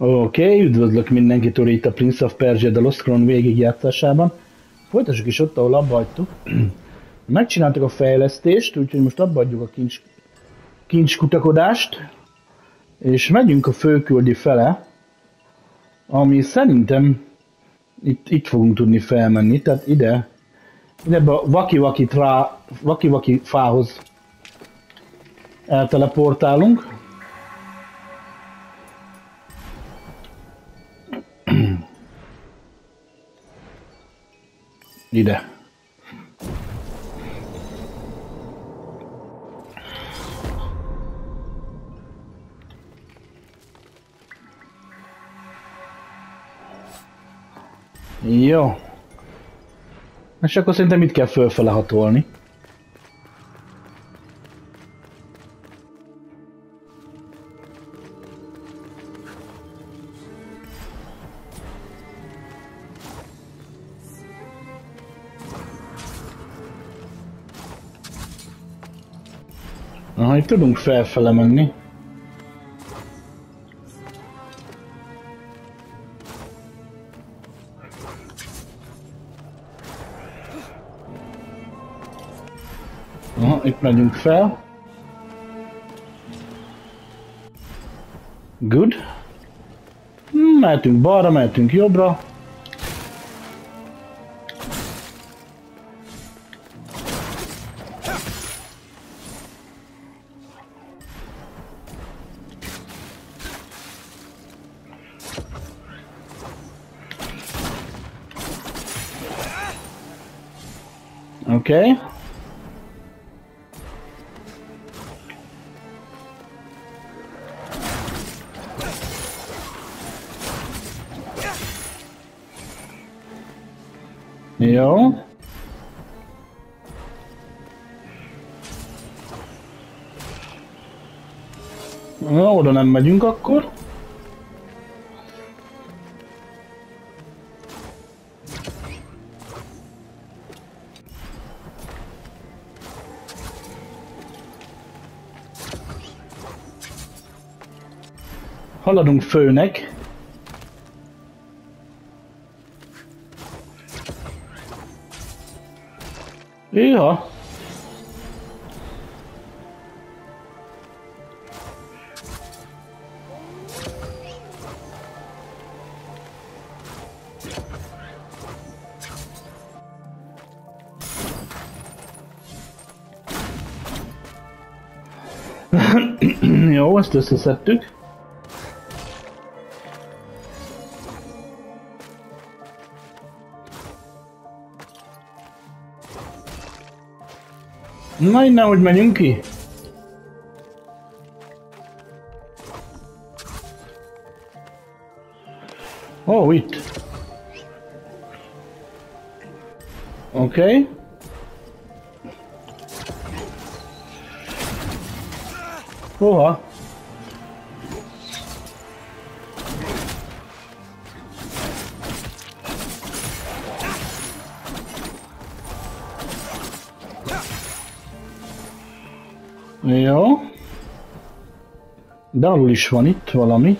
Oké, okay, üdvözlök mindenkit itt a Prince of Persia The Lost Crown végigjátszásában. Folytassuk is ott, ahol abba hagytuk. Megcsináltuk a fejlesztést, úgyhogy most abba a kincs, kincskutakodást, és megyünk a főküldi fele, ami szerintem itt, itt fogunk tudni felmenni, tehát ide, ide a vaki-vaki, vaki-vaki fához elteleportálunk. Ide. Jó. És akkor szerintem itt kell fölfele hatolni. Tudunk felfele menni. Aha, itt megyünk fel. Good. Mehetünk balra, mehetünk jobbra. Okay. Jó. Na, oda nem megyünk akkor. Haladunk főnek. Ja. Jó, ezt összeszedtük. Na innen, hogy menjünk ki? Ó, oh, itt. Oké. Okay. Hova? Jó. De alul is van itt valami.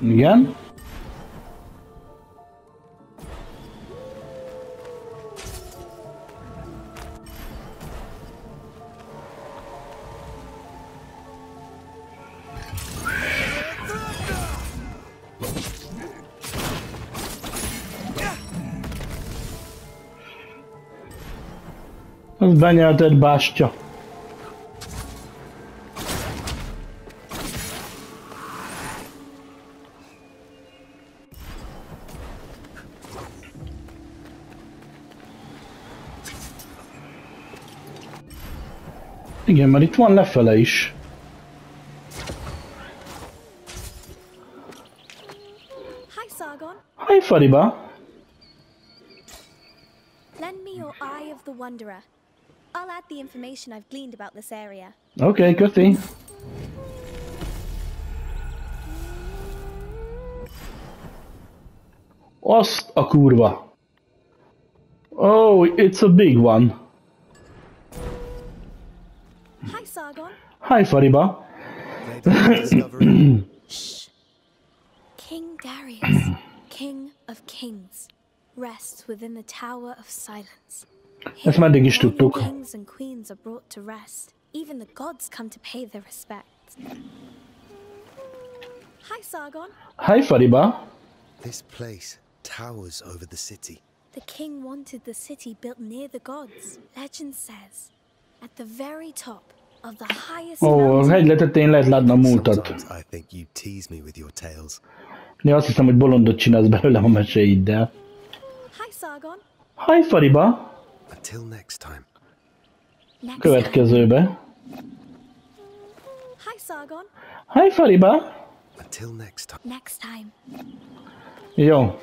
Igen. Az benyelted bástya. Igen, mert itt van lefele is. Hi, Sargon. Hi, Fariba. Lend me your Eye of the Wanderer. I'll add the information I've gleaned about this area. Oké, okay, köszi. Azt a kurva. Oh, it's a big one. Hi, Sargon. Hi, Fariba. Shh. King Darius, King of Kings, rests within the Tower of Silence. Ezt meddig is Here, all tudtuk. Kings and queens are brought to rest. Even the gods come to pay their respects. Hi, Sargon. Hi, Fariba. this place towers over the city. The king wanted the city built near the gods. Legend says, at the very top of the highest Ó, a mountain. hegyletetén lehet látni a múltat. Sometimes I think you tease me with your tales. Én azt hiszem, hogy bolondot csinálsz belőlem a meséiddel. Hi, Sargon. Hi, Fariba. Until next time. Következőbe. Hi, Sargon. Hi, Fariba. Until next time. Next time. Jó.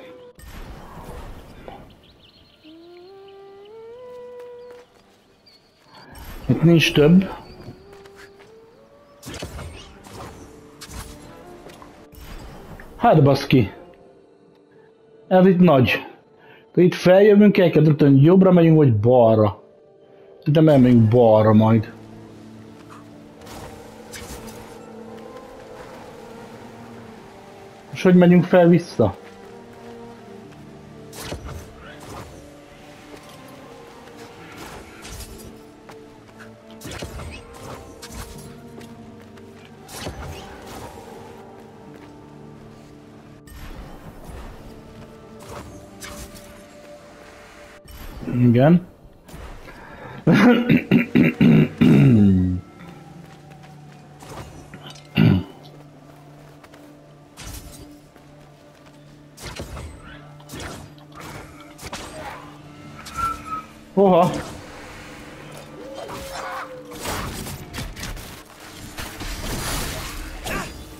Itt nincs több. Hát baszki. Ez itt nagy. De itt feljövünk, el kell hogy jobbra megyünk, vagy balra. De nem megyünk balra majd. És hogy megyünk fel vissza? Igen. Oha!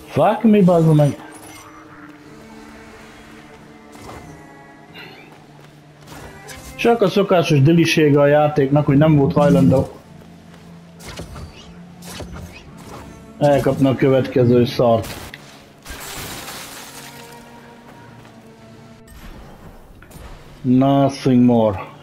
Fuck mi bazd Csak a szokásos dilisége a játéknak, hogy nem volt hajlandó elkapni a következő szart. Nothing more.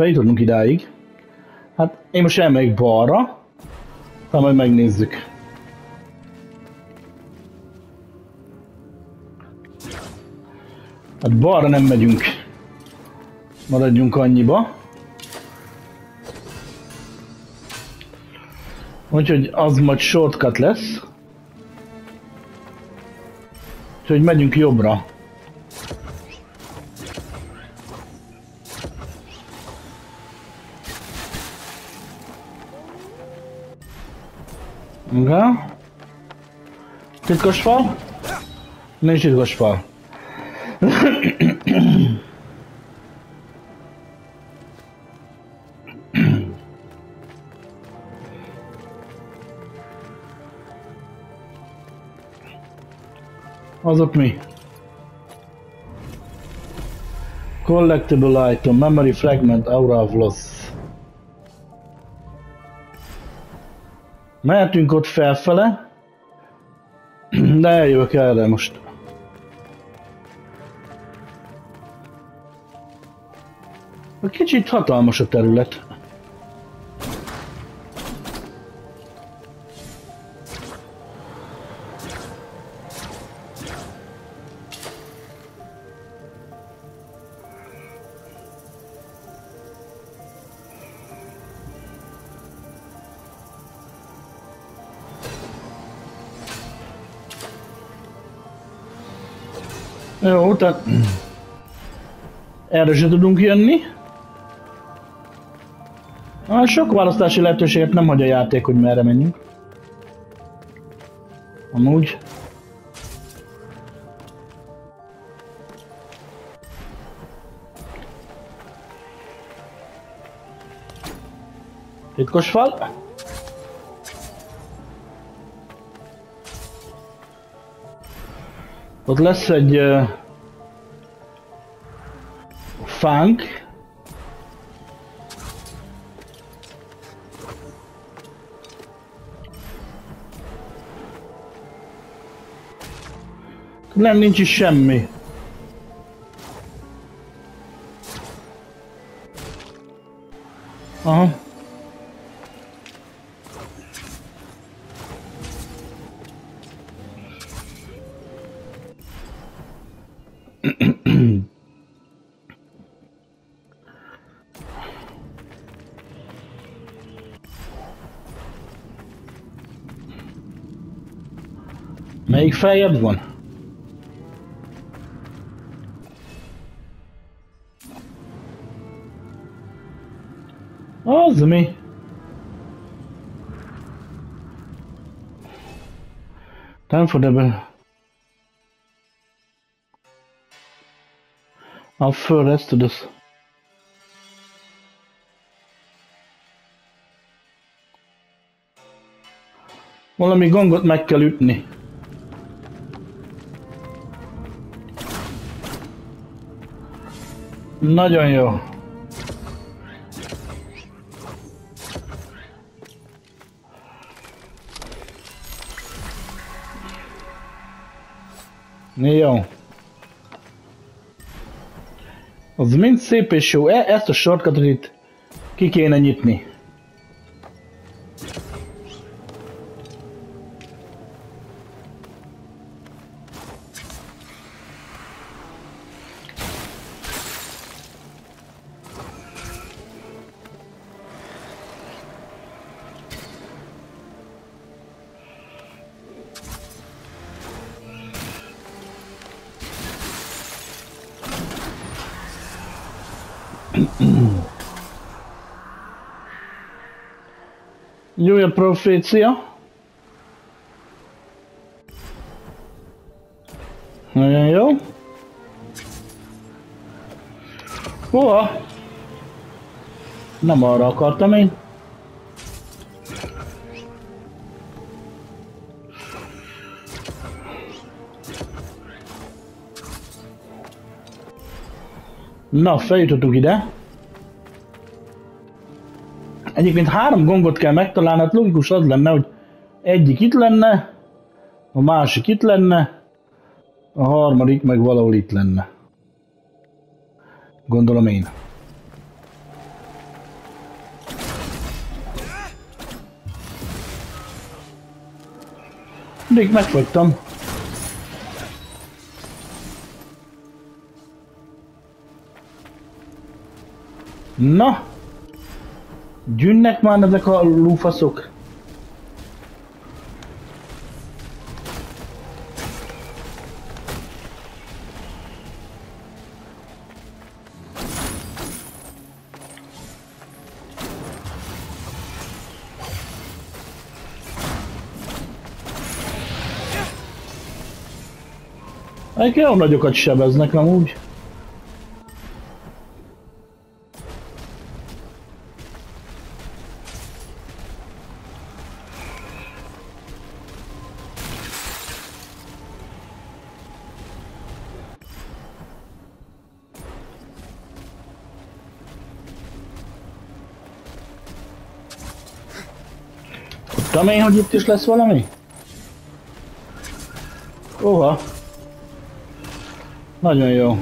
Feljutottunk idáig. Hát én most elmegyek balra, aztán majd megnézzük. Hát balra nem megyünk. Maradjunk annyiba. Úgyhogy az majd shortcut lesz. Úgyhogy megyünk jobbra. Igen. Titkos fal? Nincs titkos fal. Azok mi? Collectible item, memory fragment, aura of loss. Mehetünk ott felfele, de eljövök erre most. Kicsit hatalmas a terület. voltak. Erre sem tudunk jönni. Ah, sok választási lehetőséget nem hagy a játék, hogy merre menjünk. Amúgy. Titkos fal. Ott lesz egy uh, fánk. Nem, nincs is semmi. Melyik feljebb van? Az mi? Time for the... I'll first to this. Valami gongot meg kell ütni. Nagyon jó. Jó. Az mind szép és jó. E ezt a sorkatot itt ki kéne nyitni. Jöjj a profécia. Nagyon jó. Hova? Nem arra akartam én. Na, feljutottuk ide. Egyébként három gongot kell megtalálni, hát logikus az lenne, hogy egyik itt lenne, a másik itt lenne, a harmadik meg valahol itt lenne. Gondolom én. Mindig megfogtam. Na, gyűnnek már ezek a lúfaszok. Egyébként jó nagyokat sebeznek amúgy. Én, hogy itt is lesz valami? Oha. Nagyon jó.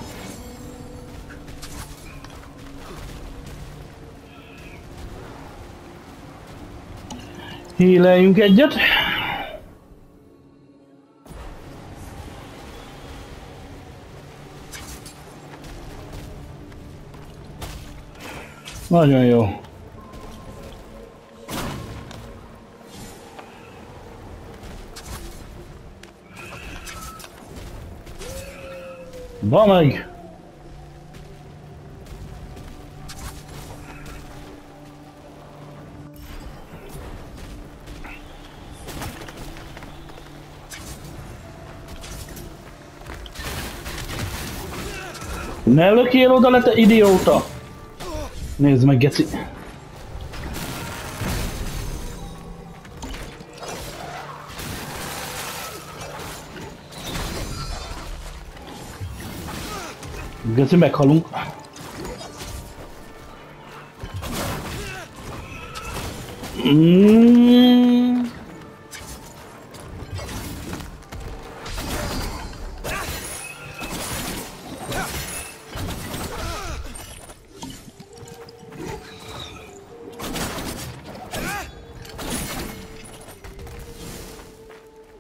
Híleljünk egyet. Nagyon jó. Ba meg! Ne lökjél oda le, te idióta! Nézd meg, geci! Geci, meghalunk. Mm.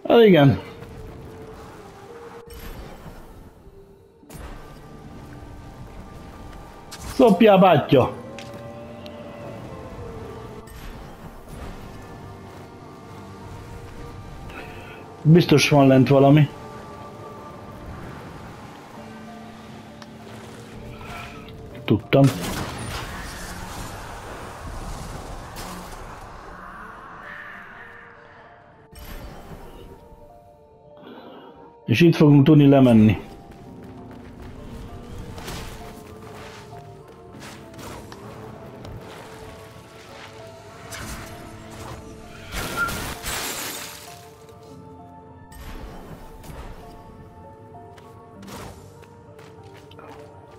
Hát igen. Szopja bátyja. Biztos van lent valami. Tudtam. És itt fogunk tudni lemenni.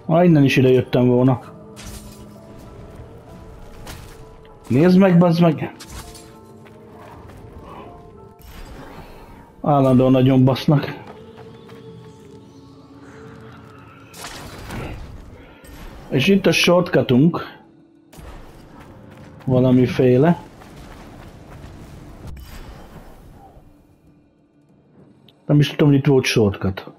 Ha innen is ide jöttem volna. Nézd meg, bazd meg! Állandóan nagyon basznak. És itt a shortcutunk. Valamiféle. Nem is tudom, hogy itt volt shortcut.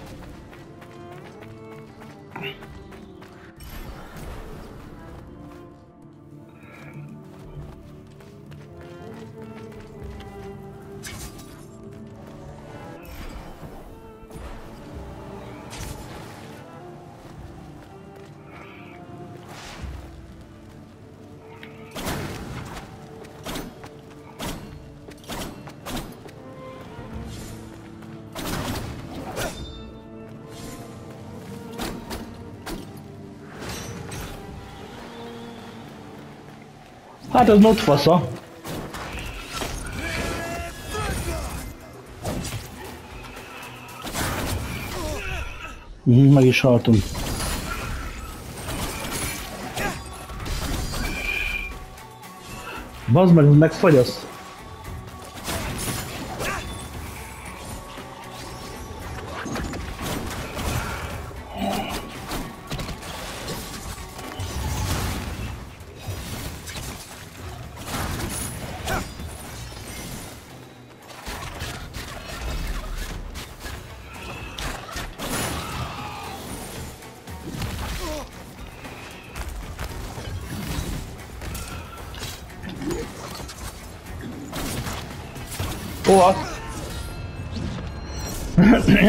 Hát ez not fasza. Meg is haltunk. Bazd meg, megfagyasz.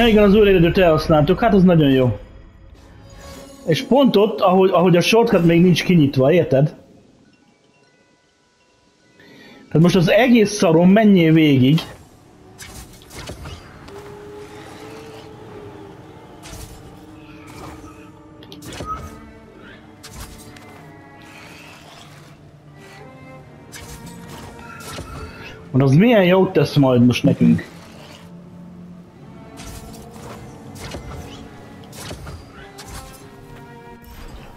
Ja, igen, az őrélődőt elhasználtuk, hát az nagyon jó. És pont ott, ahogy, ahogy a shortcut még nincs kinyitva, érted? Tehát most az egész szaron menjél végig. Mert az milyen jót tesz majd most nekünk.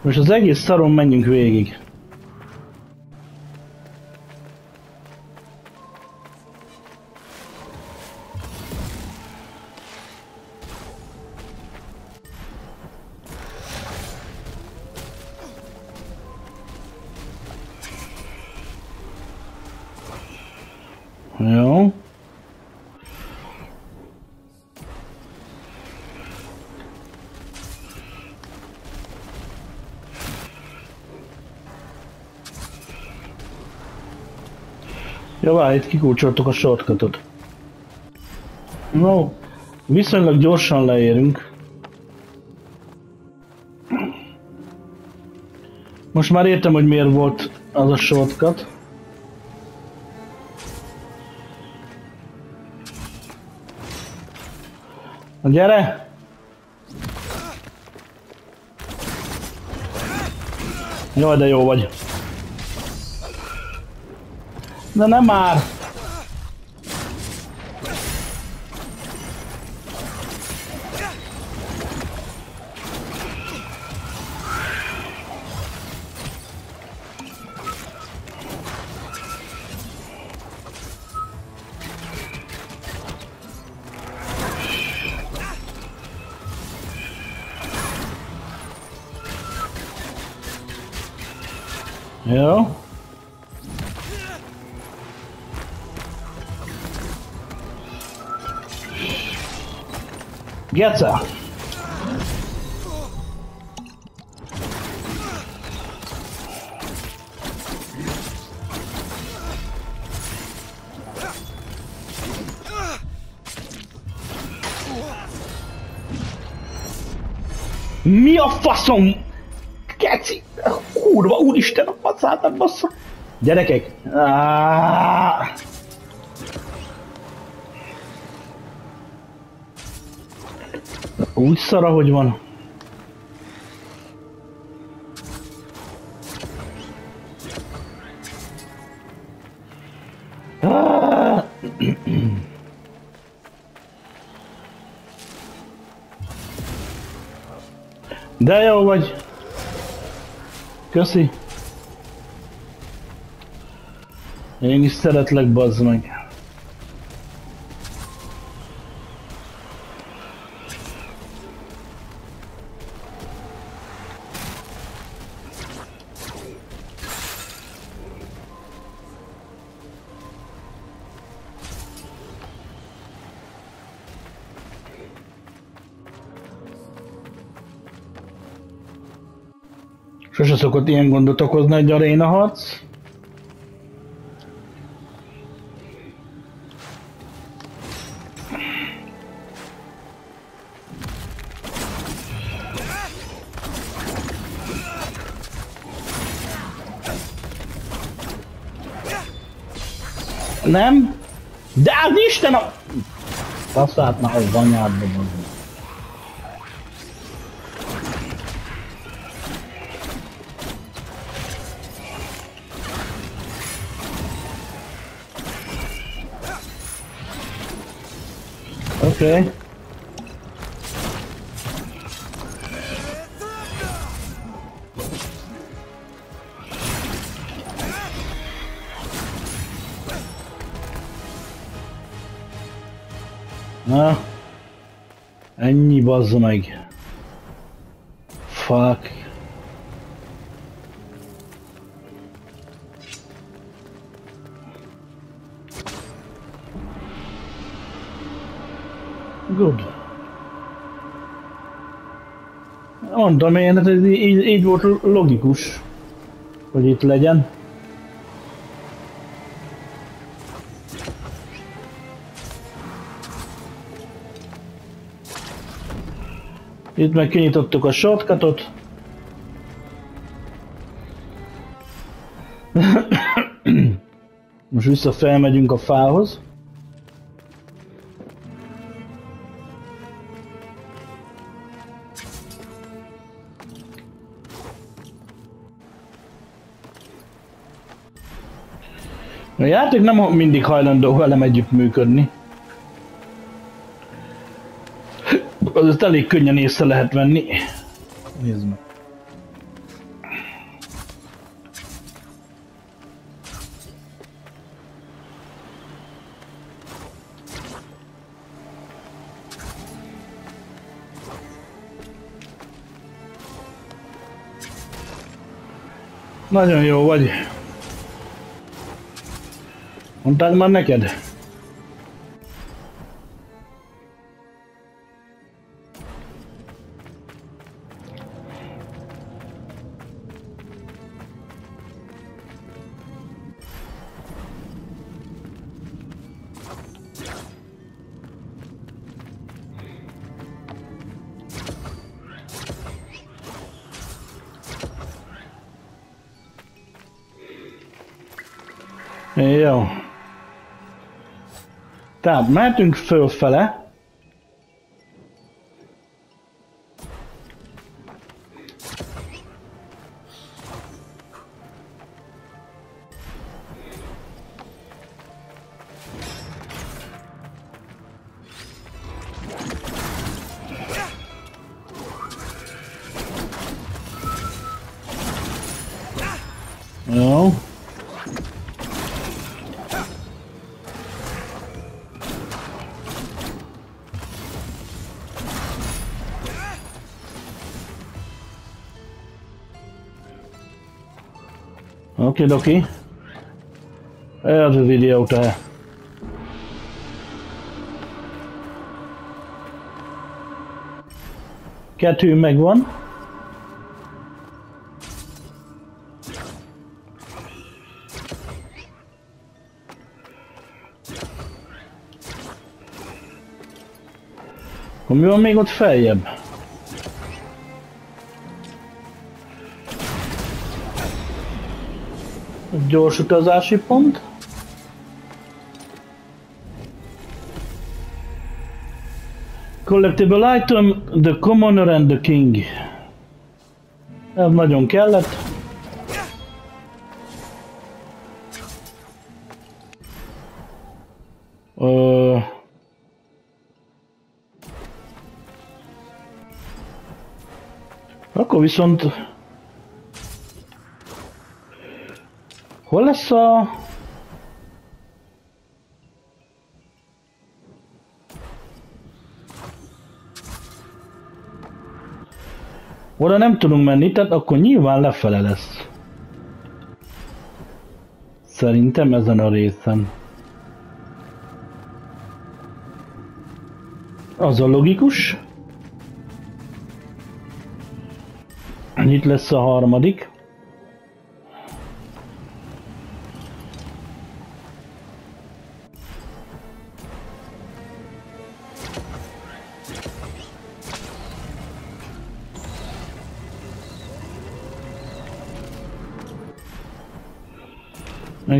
Most az egész szaron menjünk végig. Várj, itt kikulcsoltuk a shortcutot. No, viszonylag gyorsan leérünk. Most már értem, hogy miért volt az a shortcut. Na gyere! Jaj, de jó vagy. De nem Geca! Mi a faszom? Keci! Kurva, úristen, a facátat bassza! Gyerekek! Áááá! Úgy szara, hogy van. De jó vagy. Köszi. Én is szeretlek, bazd meg. Szokott ilyen gondot okozni egy aréna harc. Nem? De az Isten a... Faszát már a banyádba van. Okay. Na. Ennyi bazza meg. Fuck. Mondtam én, hát ez így, így volt logikus, hogy itt legyen. Itt meg kinyitottuk a shortcutot. Most vissza felmegyünk a fához. A játék nem mindig hajlandó velem együtt működni. Az elég könnyen észre lehet venni. Nézd meg. Nagyon jó vagy. Un tad man nekad. tovább, mentünk fölfele. Jó. Oké, doki. Ez a videó te. Kettő megvan. Akkor mi van még ott feljebb? Gyors utazási pont. Collectible item, the commoner and the king. Ez nagyon kellett. Ö... Akkor viszont... Hol lesz a... Oda nem tudunk menni, tehát akkor nyilván lefele lesz. Szerintem ezen a részen. Az a logikus. Itt lesz a harmadik.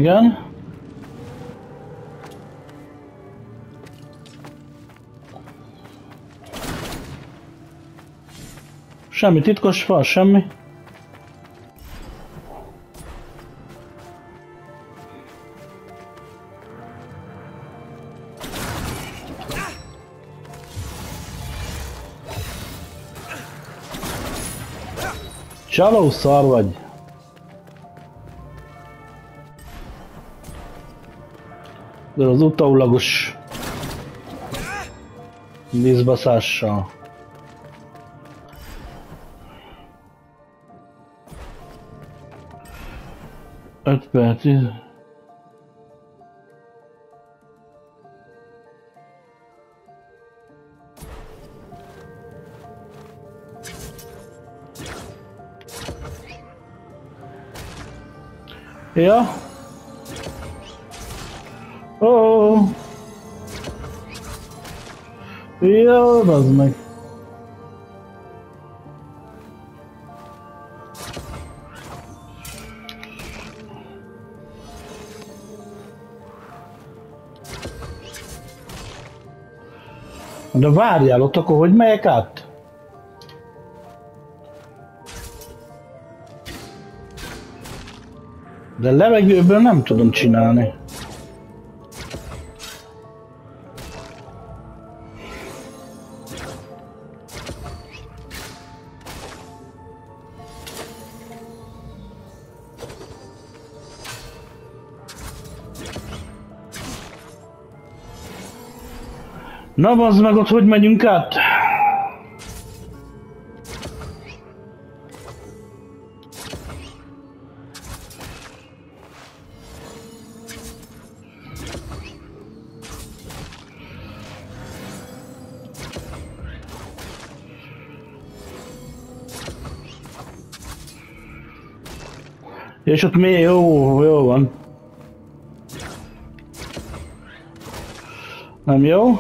Igen. Semmi titkos fal, semmi. Csaló szar vagy. De az utólagos vízbaszással. Öt perc. Ja. Ja, az meg. De várjál ott, akkor hogy megyek át? De levegőből nem tudom csinálni. Na, bazd meg, ott hogy megyünk át? És ott mi? Jó, jó van. Nem jó?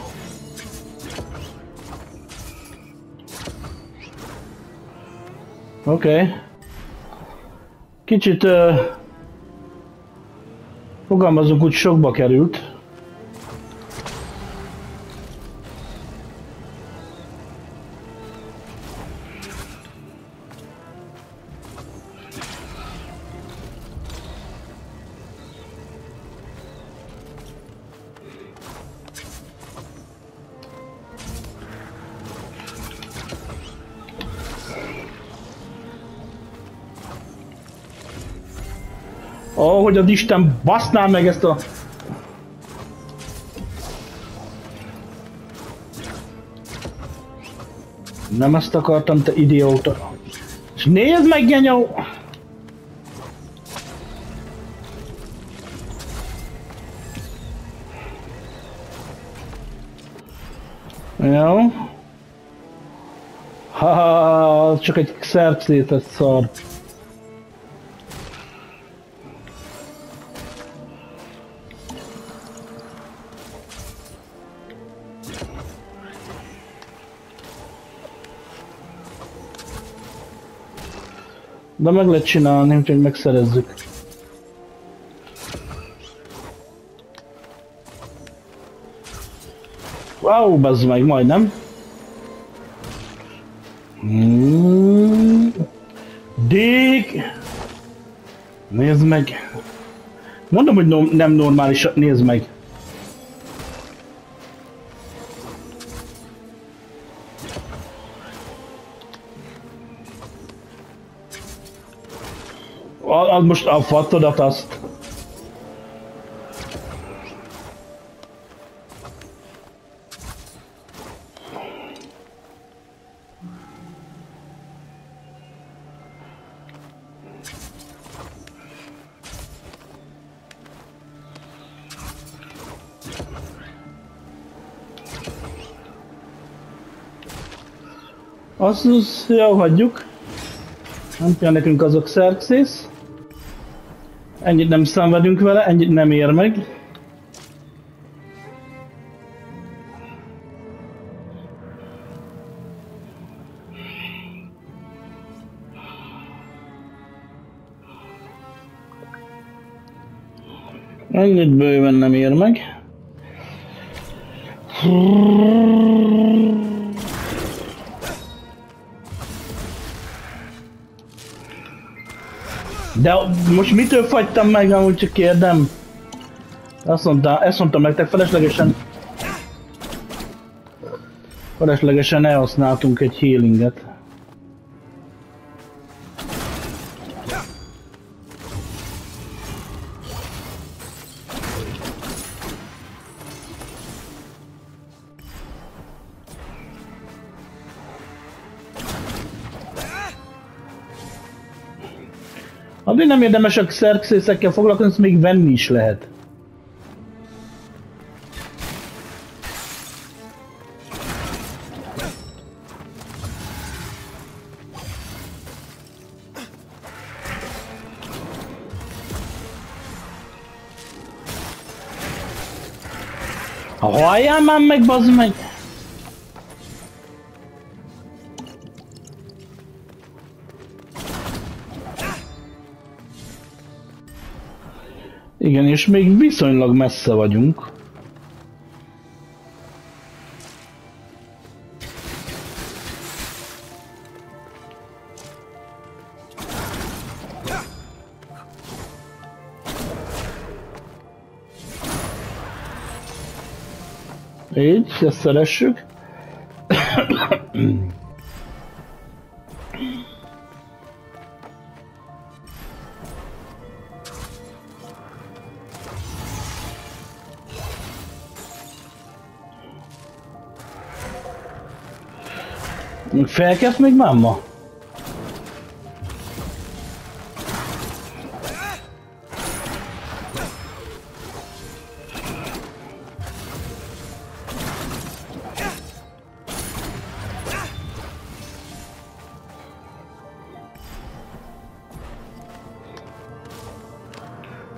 Oké. Okay. Kicsit uh, fogalmazunk úgy sokba került. Hogy az Isten baszná meg ezt a... Nem ezt akartam, te idióta. És nézd meg, genyó! Jó. Ha, ha, csak egy szercétet szar. De meg lehet csinálni, úgyhogy megszerezzük. Wow, bazd meg, majdnem. Hmm. Dick! Nézd meg! Mondom, hogy no nem normális, nézd meg! Az most a fatodat azt. Azt, jó, hagyjuk. Nem kell nekünk azok Xerxes. Ennyit nem szenvedünk vele, ennyit nem ér meg. Ennyit bőven nem ér meg. De most mitől fagytam meg, amúgy csak kérdem? Azt mondta, ezt mondtam nektek feleslegesen. Feleslegesen elhasználtunk egy healinget. Érdemes a szerkszészekkel foglalkozni, ezt még venni is lehet. Halljál már meg, bazd meg! Igen, és még viszonylag messze vagyunk. Így, ezt szeressük. Felkezd még máma?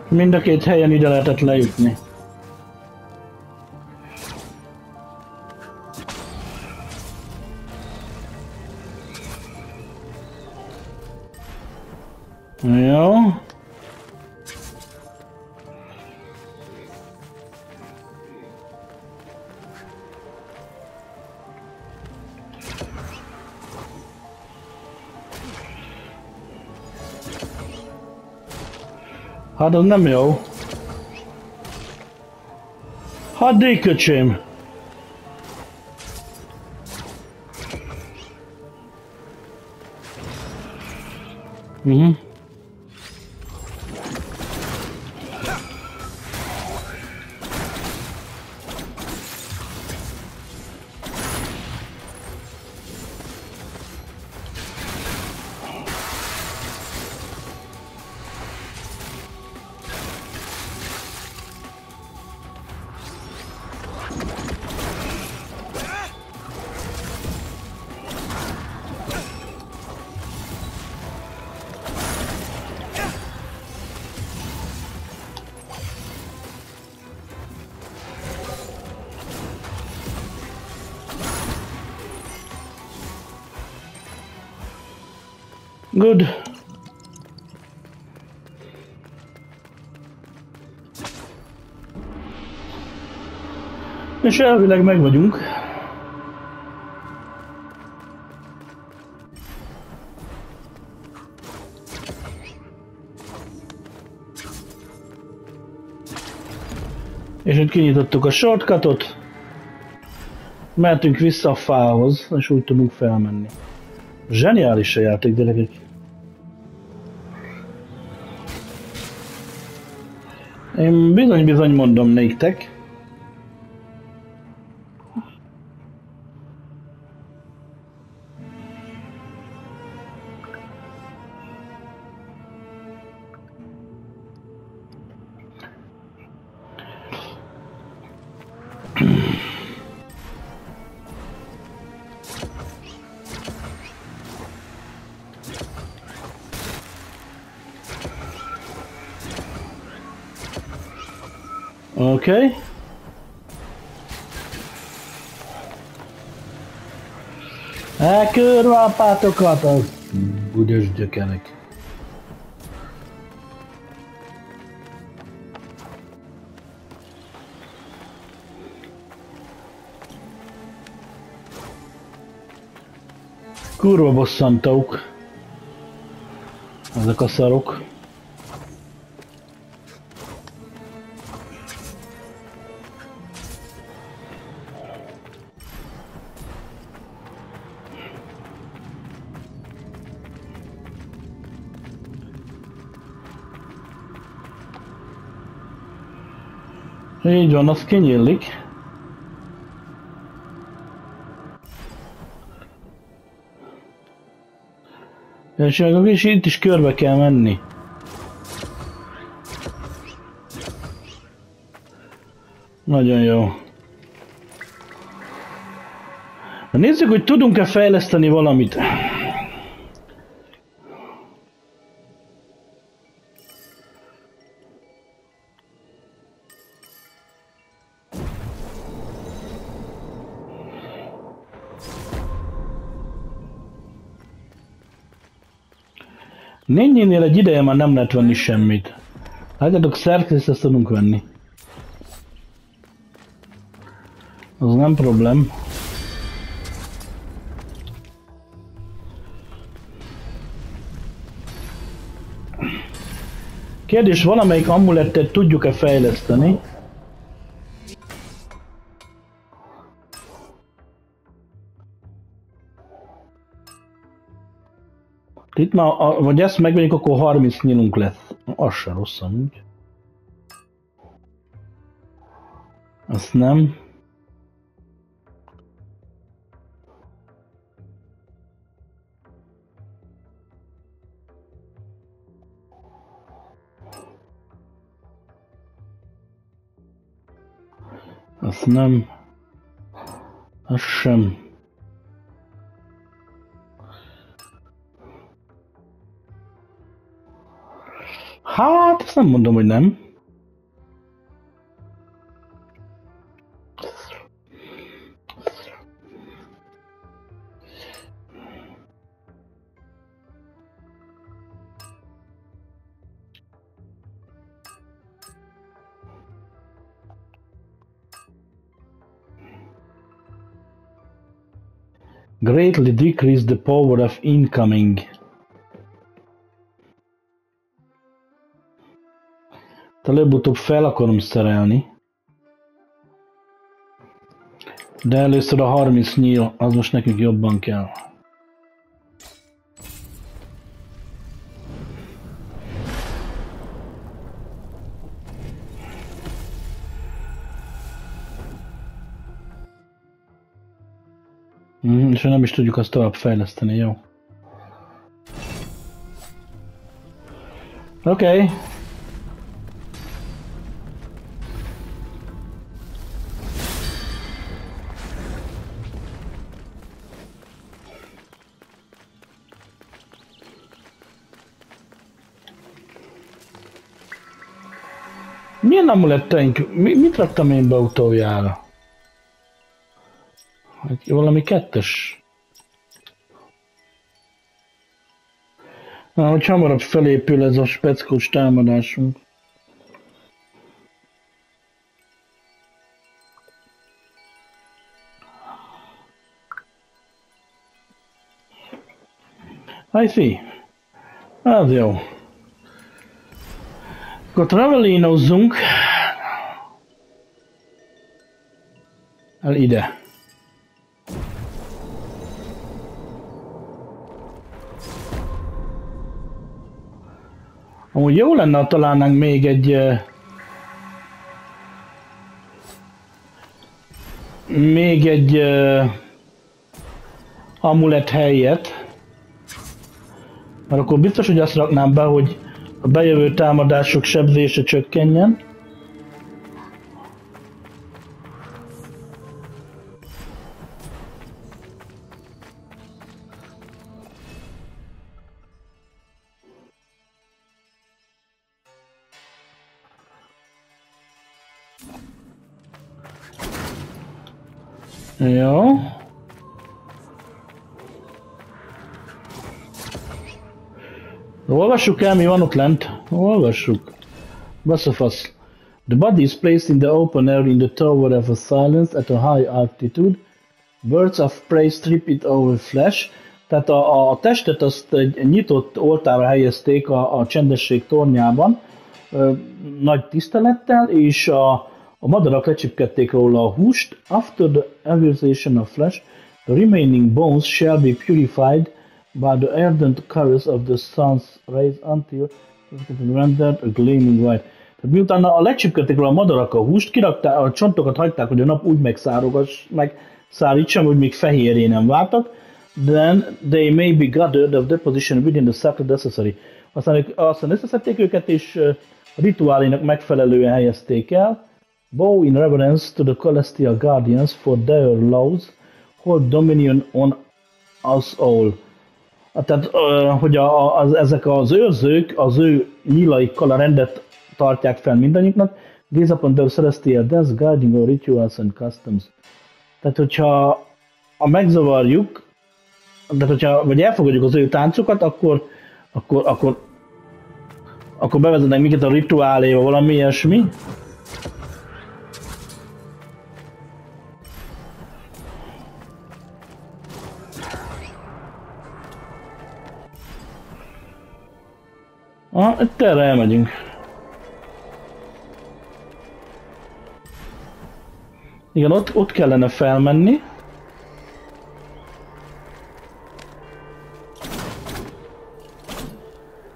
Mind a két helyen ide lehetett lejutni. Hát az nem jó. Hát déköcsém. Mhm. Good. És elvileg meg vagyunk. És itt kinyitottuk a shortcutot. Mehetünk vissza a fához, és úgy tudunk felmenni. Zseniális a játék, gyerekek. Én bizony-bizony mondom néktek. Okay. Elkörve a büdös gyökerek. Kurva bosszantók. Ezek a szarok. Így van, az kinyílik. És is itt is körbe kell menni. Nagyon jó. Na nézzük, hogy tudunk-e fejleszteni valamit. Nényénél egy ideje már nem lehet venni semmit. Látjátok, szerkészt ezt tudunk venni. Az nem problém. Kérdés, valamelyik amulettet tudjuk-e fejleszteni? Itt már, a, vagy ezt megvegyük, akkor 30 nyilunk lesz. Az se rossz amúgy. Azt nem. Azt nem. Az sem. Hát, ezt nem mondom, hogy nem. Greatly decrease the power of incoming. Előbb-utóbb fel akarom szerelni. De először a 30 nyíl, az most nekünk jobban kell. Mm, és nem is tudjuk azt tovább fejleszteni, jó? Oké. Okay. Milyen amuletteink? Mi, mit raktam én be utoljára? Hát valami kettes. Na, hogy hamarabb felépül ez a speckós támadásunk. I see. Az jó. Travelinozzunk. El ide. Amúgy jó lenne, ha találnánk még egy... Még egy... Amulet helyet. Mert akkor biztos, hogy azt raknám be, hogy a bejövő támadások sebzése csökkenjen. Jó. Olvassuk el, mi van ott lent. Olvassuk. Baszafasz. The body is placed in the open air in the tower of a silence at a high altitude. Birds of prey strip it over flesh. Tehát a, a testet azt egy nyitott oltára helyezték a, a csendesség tornyában, ö, nagy tisztelettel, és a, a madarak lecsipkedték róla a húst. After the evacuation of flesh, the remaining bones shall be purified by the ardent colors of the sun's rays until rendered a gleaming white. Tehát miután a lecsipkedték a madarak a húst, kirakták, a csontokat hagyták, hogy a nap úgy megszárogass, meg szárítsam, hogy még fehérjé nem váltak, then they may be gathered of deposition within the sacred necessary. Aztán, ők- aztán összeszedték őket, és a rituálénak megfelelően helyezték el. Bow in reverence to the celestial guardians for their laws, hold dominion on us all. Hát Tehát, hogy a, a, az, ezek az őrzők az ő nyilaikkal a rendet tartják fel mindannyiuknak. Gaze upon their celestial dance, guiding our rituals and customs. Tehát, hogyha ha megzavarjuk, de hogyha, vagy elfogadjuk az ő táncokat, akkor, akkor, akkor, akkor bevezetnek minket a rituáléba, valami ilyesmi. Ah, itt erre elmegyünk. Igen, ott, ott kellene felmenni.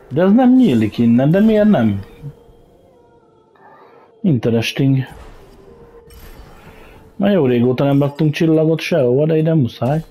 De ez nem nyílik innen, de miért nem? Interesting. Már jó régóta nem raktunk csillagot sehova, de ide muszáj.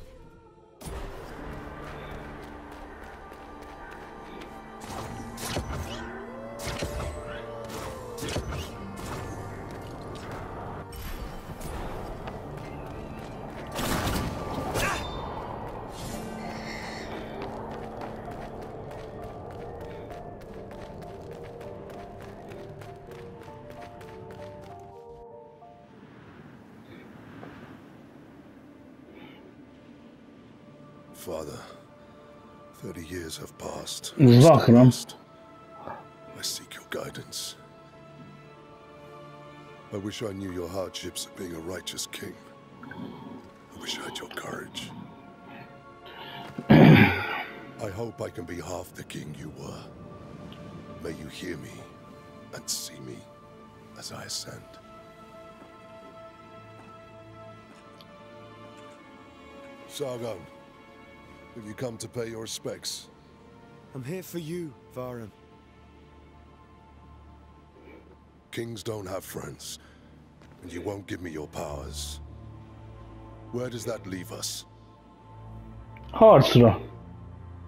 Passed. Zakram. I seek your guidance. I wish I knew your hardships of being a righteous king. I wish I had your courage. I hope I can be half the king you were. May you hear me and see me as I ascend. Sargon, have you come to pay your respects? I'm here for you, Varan. Kings don't have friends, and you won't give me your powers. Where does that leave us? Harcra.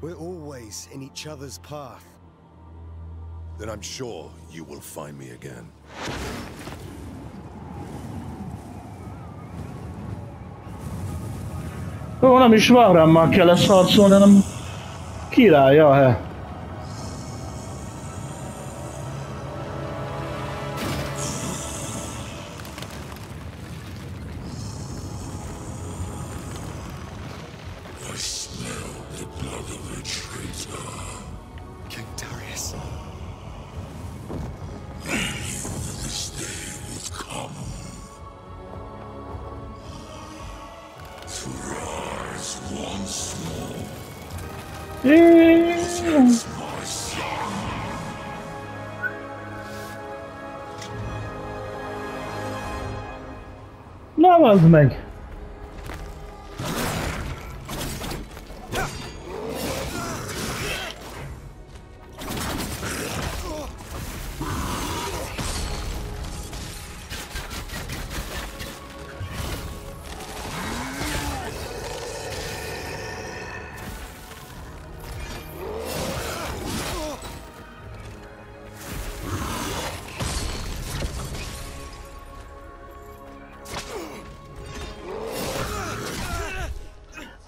We're always in each other's path. Then I'm sure you will find me again. Jó, nem is Vahrámmal kell ezt harcolni, hanem királya, he. Na,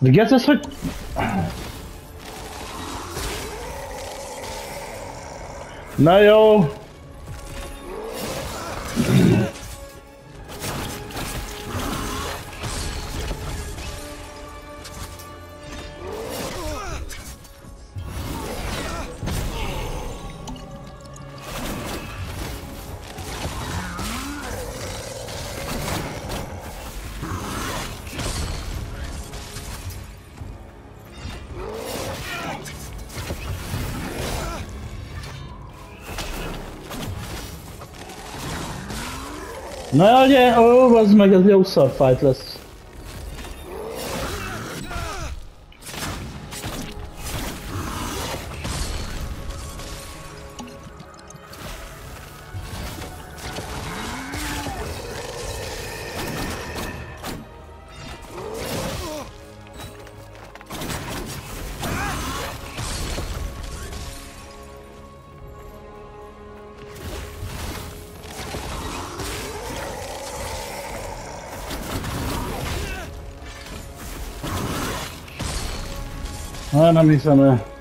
az meg! Vigyázz ez, hogy... Na jó. Na ugye, ó, az meg, ez jó fight lesz. Ha, nem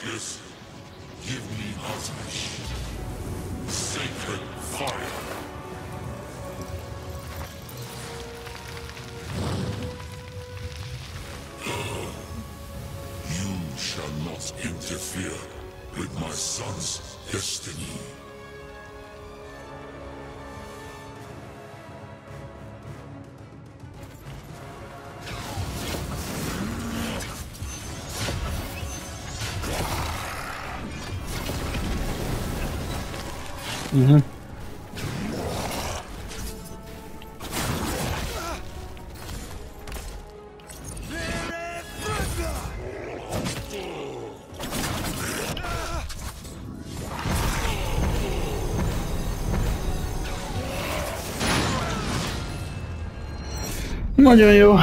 give me Azmish, sacred fire. Uh, you shall not interfere with my son's destiny. Nagyon jó.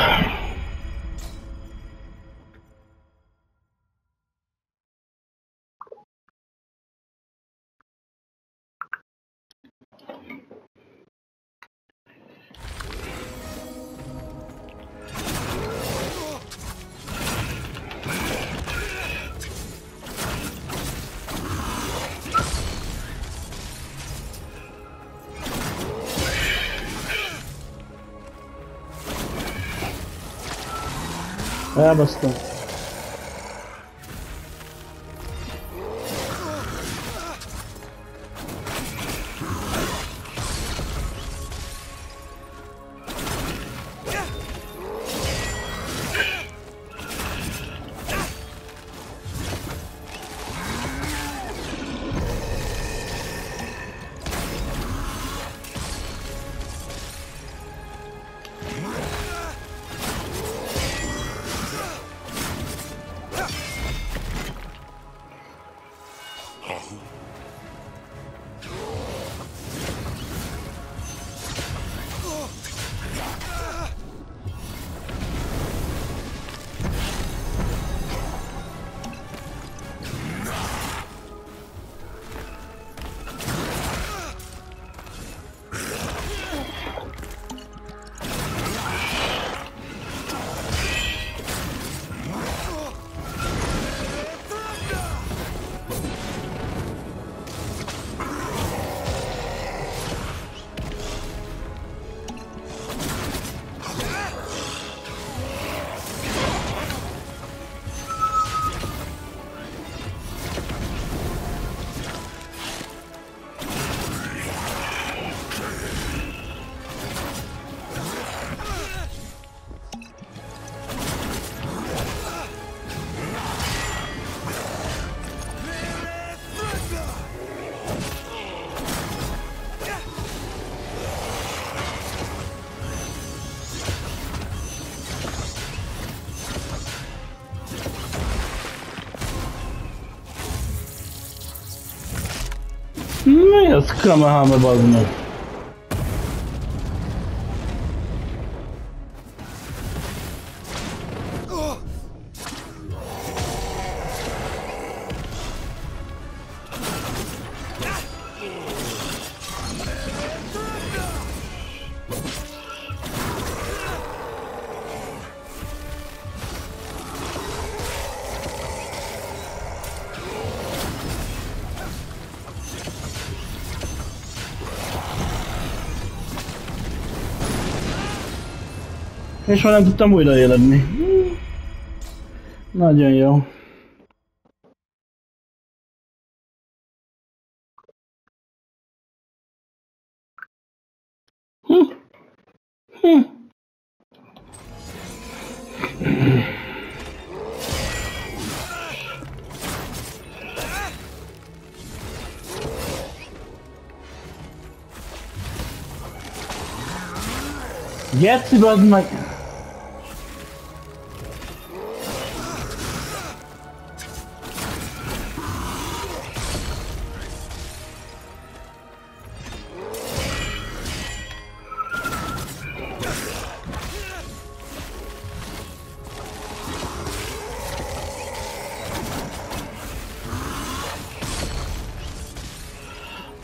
Elbasztam. Mi Yes, come on, about És már nem tudtam újra éledni. Nagyon jó. Hm. Hm. Bazd meg!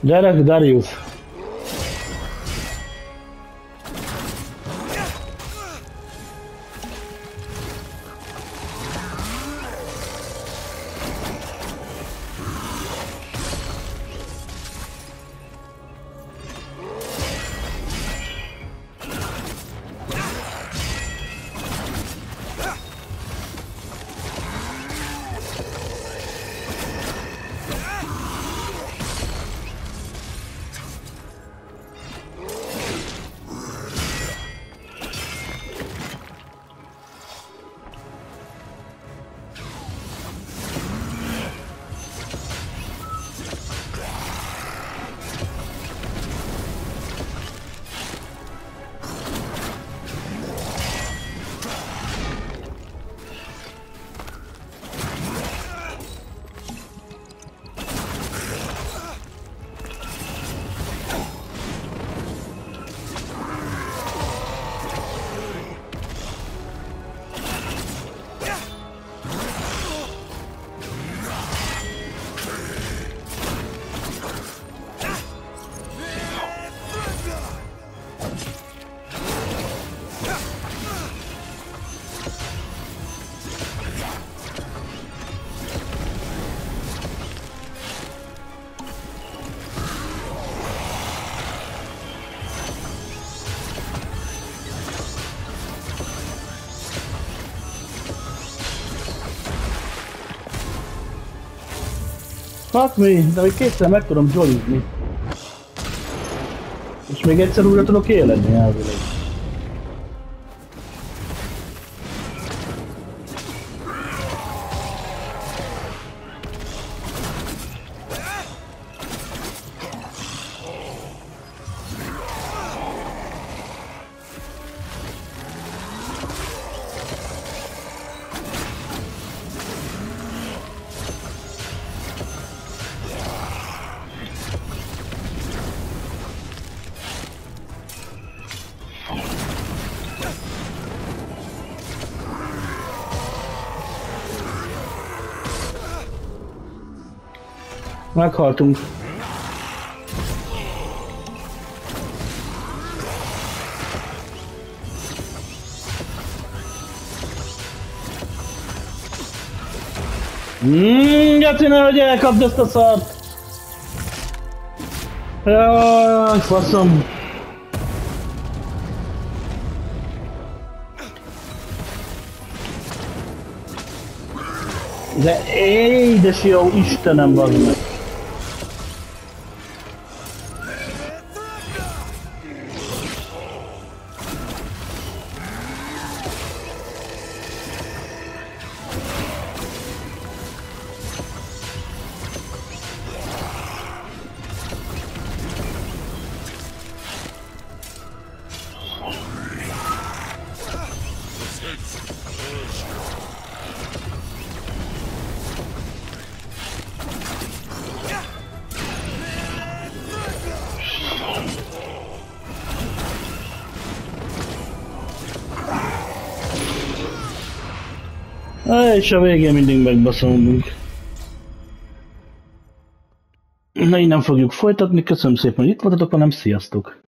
Gyere, Darius! Me, de még kétszer meg tudom jollizni. És még egyszer újra tudok éledni elvileg. Meghaltunk. Mmm, Geci, nehogy elkapd ezt a szart! Jaj, faszom! De édes jó Istenem, bazd meg! És a végén mindig megbaszolunk. Na innen fogjuk folytatni, köszönöm szépen, hogy itt voltatok, hanem sziasztok!